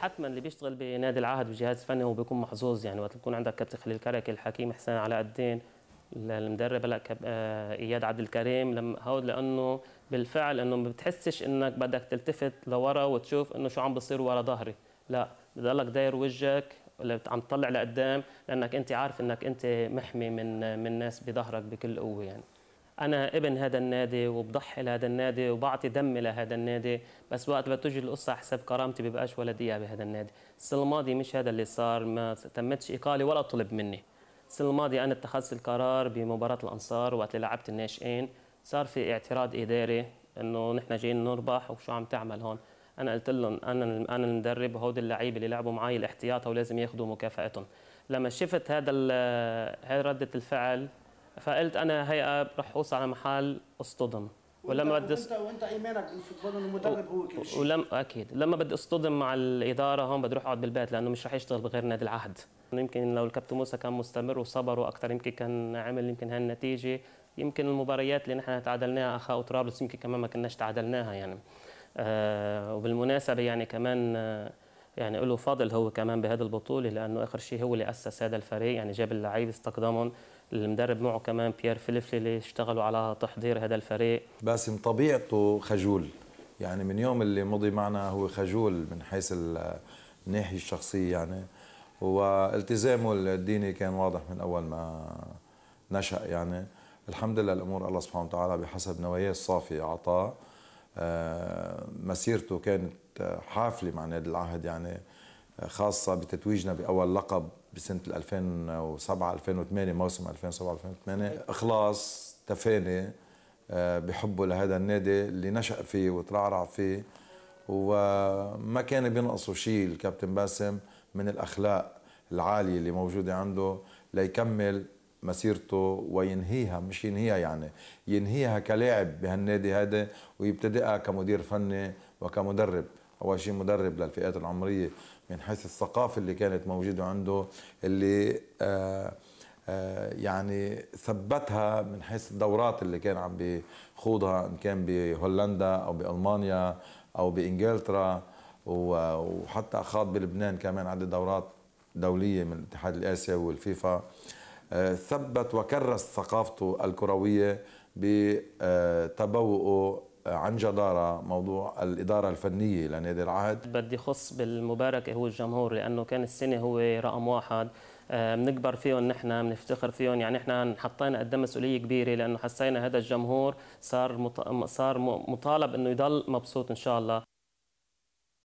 حتما اللي بيشتغل بنادي العهد بالجهاز الفني هو بيكون محظوظ يعني وقت بيكون عندك كابتن خليل كركي الحكيم حسين علاء الدين المدرب هلا آه إياد عبد الكريم لما هود لأنه بالفعل إنه ما بتحسش إنك بدك تلتفت لورا وتشوف إنه شو عم بصير ورا ظهري. لا بضلك داير وجهك عم تطلع لقدام لأنك أنت عارف إنك أنت محمي من من ناس بظهرك بكل قوة يعني. أنا ابن هذا النادي وبضحي لهذا النادي وبعطي دمي لهذا النادي بس وقت ما تجي القصة حسب كرامتي بيبقاش ولا دقيقة بهذا النادي. السنة الماضية مش هذا اللي صار ما تمتش اقالي ولا طلب مني. السنة الماضية أنا اتخذت القرار بمباراة الأنصار وقت اللي لعبت الناشئين. صار في اعتراض إداري إنه نحن جايين نربح وشو عم تعمل هون. أنا قلت لهم أنا أنا المدرب وهودي اللعيبة اللي لعبوا معي الاحتياط ولازم ياخذوا مكافأتهم. لما شفت هذا هاي ردة الفعل فقلت أنا هي رح اوصل على محل أصطدم. ولما بدي وانت وأنت ايمانك بالفوتبول إنه المدرب هو كل شيء. ولم أكيد. لما بدي أصطدم مع الإدارة هون بدي أروح أقعد بالبيت لأنه مش رح يشتغل بغير نادي العهد. يمكن لو الكابتن موسى كان مستمر وصبر وأكثر يمكن كان عمل يمكن هالنتيجة. يمكن المباريات اللي نحن تعادلناها اخاء وطرابلس يمكن كمان ما كناش تعادلناها يعني. آه وبالمناسبة يعني كمان آه يعني له فضل هو كمان بهذه البطولة لأنه آخر شيء هو اللي أسس هذا الفريق. يعني جاب اللعيبه استقدامهم المدرب معه كمان بيير فيليفلي اللي اشتغلوا على تحضير هذا الفريق. باسم طبيعته خجول. يعني من يوم اللي مضي معنا هو خجول من حيث الناحية الشخصية يعني. والتزامه الديني كان واضح من أول ما نشأ يعني. الحمد لله الأمور الله سبحانه وتعالى بحسب نواياه الصافية اعطاه آه، مسيرته كانت حافلة مع نادي العهد يعني خاصة بتتويجنا بأول لقب بسنة 2007 2008 موسم 2007 2008 إخلاص تفاني آه، بحبه لهذا النادي اللي نشأ فيه وترعرع فيه. وما كان بينقصه شيء الكابتن باسم من الأخلاق العالية اللي موجودة عنده ليكمل مسيرته وينهيها مش ينهيها يعني ينهيها كلاعب بهالنادي هذا ويبتدئها كمدير فني وكمدرب. أول شيء مدرب للفئات العمرية من حيث الثقافة اللي كانت موجودة عنده اللي آه، آه، يعني ثبتها من حيث الدورات اللي كان عم بيخوضها إن كان بهولندا أو بألمانيا أو بإنجلترا وحتى خاض بلبنان كمان عدة دورات دولية من الاتحاد الآسيوي والفيفا. آه، ثبت وكرس ثقافته الكروية بتبوؤه عن جدارة موضوع الإدارة الفنية لنادي العهد. بدي خص بالمباركة هو الجمهور لأنه كان السنة هو رقم واحد. آه، بنكبر فيهم نحن بنفتخر فيهم. يعني إحنا حطينا قدام مسؤولية كبيرة لأنه حسينا هذا الجمهور صار صار مطالب إنه يضل مبسوط إن شاء الله.